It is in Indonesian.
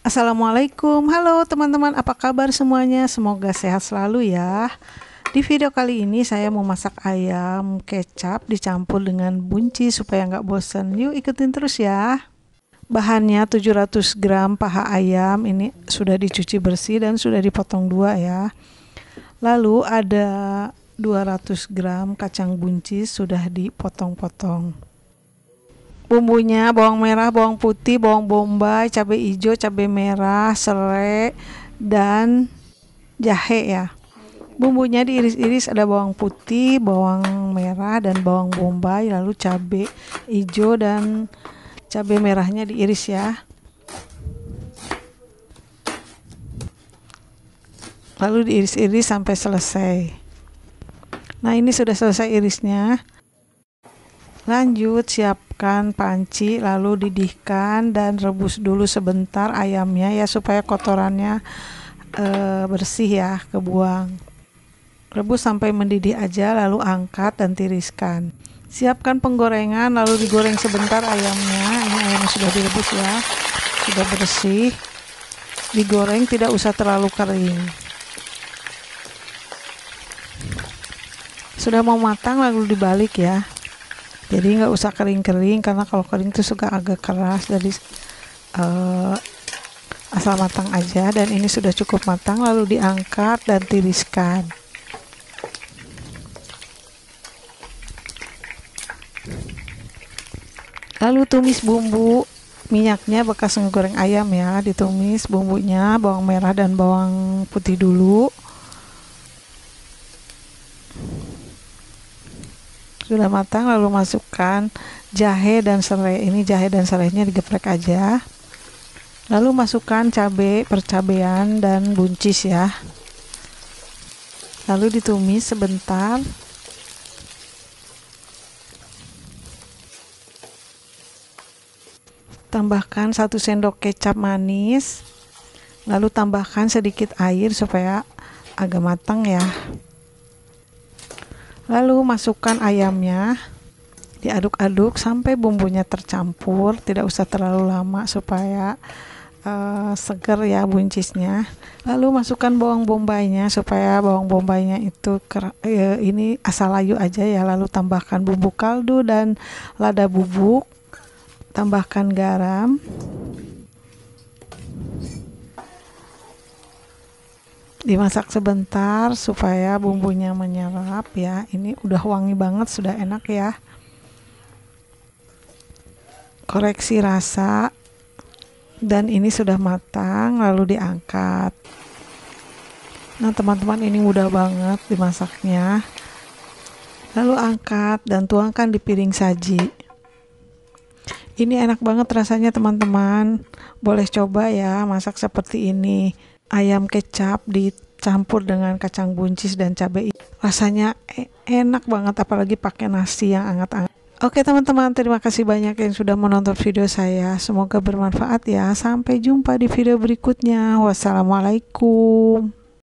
Assalamualaikum, halo teman-teman, apa kabar semuanya? Semoga sehat selalu ya. Di video kali ini saya mau masak ayam kecap dicampur dengan buncis supaya nggak bosan. Yuk ikutin terus ya. Bahannya 700 gram paha ayam, ini sudah dicuci bersih dan sudah dipotong dua ya. Lalu ada 200 gram kacang buncis sudah dipotong-potong. Bumbunya bawang merah, bawang putih, bawang bombay, cabai hijau, cabai merah, serai, dan jahe ya. Bumbunya diiris-iris ada bawang putih, bawang merah, dan bawang bombay, lalu cabai hijau dan cabai merahnya diiris ya. Lalu diiris-iris sampai selesai. Nah, ini sudah selesai irisnya. Lanjut siapkan panci lalu didihkan dan rebus dulu sebentar ayamnya ya supaya kotorannya e, bersih ya kebuang. Rebus sampai mendidih aja lalu angkat dan tiriskan. Siapkan penggorengan lalu digoreng sebentar ayamnya. Ini ayamnya sudah direbus ya. Sudah bersih. Digoreng tidak usah terlalu kering. Sudah mau matang lalu dibalik ya jadi nggak usah kering-kering karena kalau kering itu suka agak keras. Dari uh, asal matang aja. Dan ini sudah cukup matang lalu diangkat dan tiriskan. Lalu tumis bumbu. Minyaknya bekas ngegoreng ayam ya ditumis bumbunya bawang merah dan bawang putih dulu sudah matang lalu masukkan jahe dan serai. Ini jahe dan serainya digeprek aja. Lalu masukkan cabai percabean dan buncis ya. Lalu ditumis sebentar. Tambahkan satu sendok kecap manis. Lalu tambahkan sedikit air supaya agak matang ya Lalu masukkan ayamnya, diaduk-aduk sampai bumbunya tercampur, tidak usah terlalu lama supaya uh, seger ya buncisnya. Lalu masukkan bawang bombaynya supaya bawang bombaynya itu ker, uh, ini asal layu aja ya. Lalu tambahkan bumbu kaldu dan lada bubuk, tambahkan garam. Dimasak sebentar supaya bumbunya menyerap ya. Ini udah wangi banget sudah enak ya. Koreksi rasa. Dan ini sudah matang lalu diangkat. Nah teman-teman ini mudah banget dimasaknya. Lalu angkat dan tuangkan di piring saji. Ini enak banget rasanya teman-teman. Boleh coba ya masak seperti ini ayam kecap dicampur dengan kacang buncis dan cabai. Rasanya e, enak banget apalagi pakai nasi yang hangat-hangat Oke teman-teman terima kasih banyak yang sudah menonton video saya. Semoga bermanfaat ya. Sampai jumpa di video berikutnya. Wassalamualaikum